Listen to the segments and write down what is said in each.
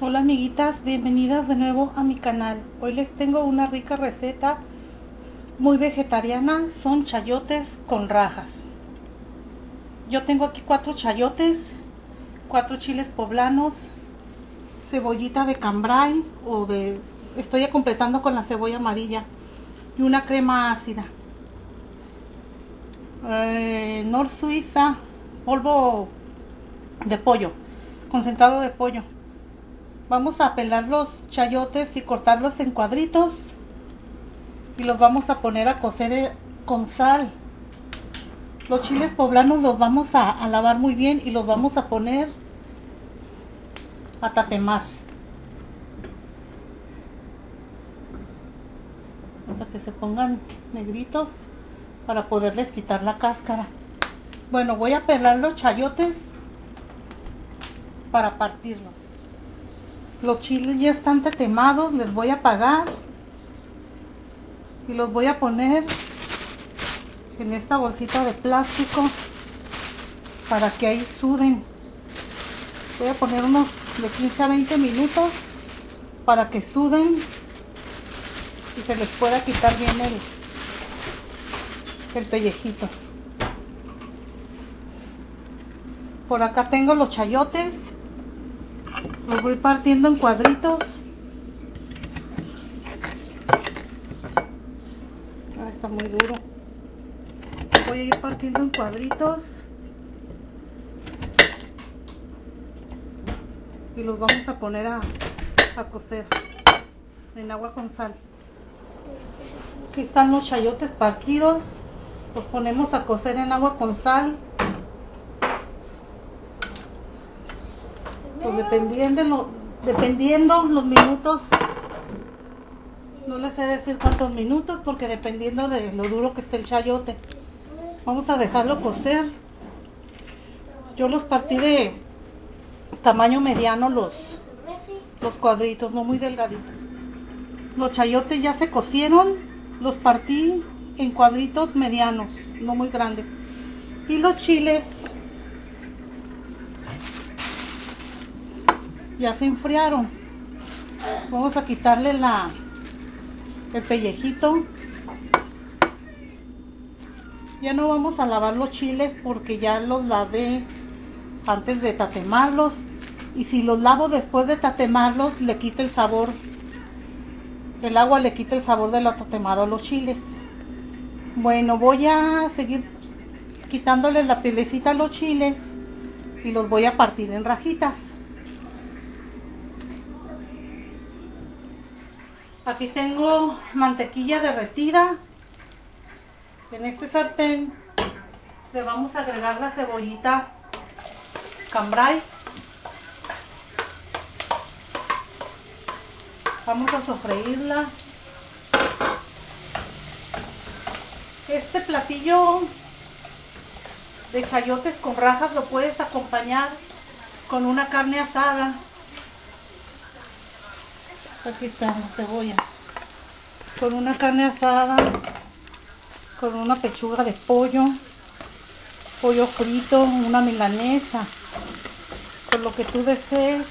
Hola amiguitas, bienvenidas de nuevo a mi canal. Hoy les tengo una rica receta muy vegetariana, son chayotes con rajas. Yo tengo aquí cuatro chayotes, cuatro chiles poblanos, cebollita de cambray o de... estoy completando con la cebolla amarilla y una crema ácida. Eh, Nor Suiza, polvo de pollo, concentrado de pollo Vamos a pelar los chayotes y cortarlos en cuadritos. Y los vamos a poner a cocer eh, con sal. Los chiles poblanos los vamos a, lavar muy bien y los vamos a poner a tatemar. Hasta que se pongan negritos para poderles quitar la cáscara. Bueno, voy a pelar los chayotes para partirlos. Los chiles ya están tetemados, les voy a apagar y los voy a poner en esta bolsita de plástico para que ahí suden. Voy a poner unos de 15 a 20 minutos para que suden y se les pueda quitar bien el, el pellejito. Por acá tengo los chayotes los voy partiendo en cuadritos. Ah, está muy duro. Voy a ir partiendo en cuadritos. Y los vamos a poner a, a cocer en agua con sal. Aquí están los chayotes partidos. Los ponemos a cocer en agua con sal pues dependiendo, los minutos, no les sé decir cuántos minutos porque dependiendo de lo duro que esté el chayote. Vamos a dejarlo cocer. Yo los partí de tamaño mediano los, los cuadritos, no muy delgaditos. Los chayotes ya se cocieron, los partí en cuadritos medianos, no muy grandes. Y los chiles ya se enfriaron. Vamos a quitarle la el pellejito. Ya no vamos a lavar los chiles porque ya los lavé antes de tatemarlos. Y si los lavo después de tatemarlos le quita el sabor el agua le quita el sabor de lo tatemado a los chiles. Bueno voy a seguir quitándoles la pielecita a los chiles y los voy a partir en rajitas Aquí tengo mantequilla derretida. En este sartén le vamos a agregar la cebollita cambray. Vamos a sofreírla. Este platillo de chayotes con rajas lo puedes acompañar con una carne asada aquí está la cebolla. Con una carne asada con una pechuga de pollo pollo frito una milanesa. Con lo que tú desees.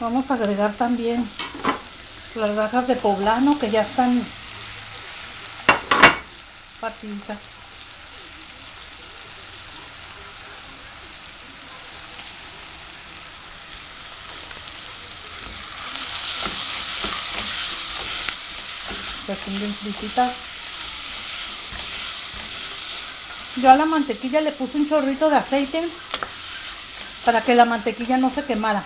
Vamos a agregar también las garras de poblano que ya están partidas bien Yo a la mantequilla le puse un chorrito de aceite para que la mantequilla no se quemara.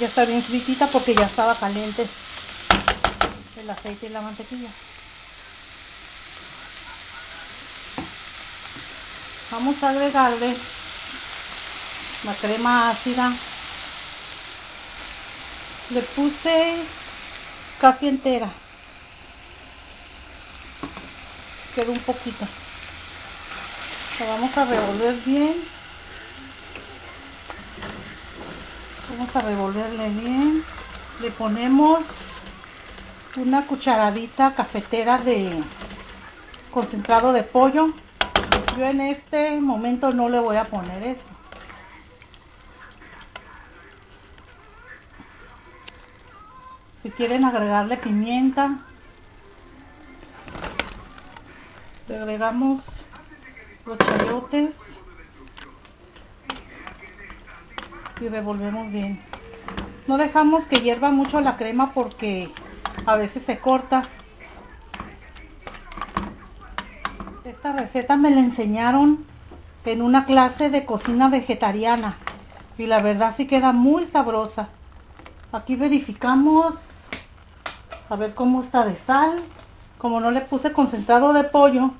Ya está bien fritita porque ya estaba caliente el aceite y la mantequilla. Vamos a agregarle la crema ácida. Le puse casi entera. Quedó un poquito. La vamos a revolver bien. Vamos a revolverle bien. Le ponemos una cucharadita cafetera de concentrado de pollo. Yo en este momento no le voy a poner eso. Si quieren agregarle pimienta, le agregamos los chayotes y revolvemos bien. No dejamos que hierva mucho la crema porque a veces se corta. Esta receta me la enseñaron en una clase de cocina vegetariana y la verdad sí queda muy sabrosa. Aquí verificamos a ver cómo está de sal. Como no le puse concentrado de pollo,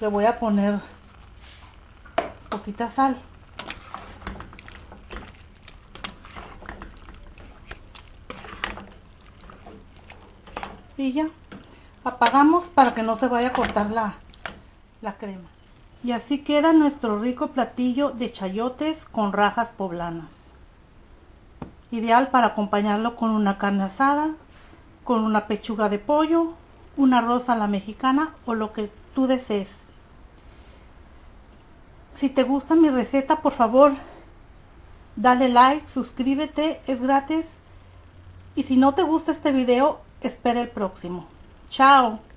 le voy a poner poquita sal. Y ya, apagamos para que no se vaya a cortar la, la crema. Y así queda nuestro rico platillo de chayotes con rajas poblanas. Ideal para acompañarlo con una carne asada, con una pechuga de pollo, una arroz a la mexicana o lo que tú desees. Si te gusta mi receta, por favor, dale like, suscríbete, es gratis. Y si no te gusta este video, espera el próximo. Chao.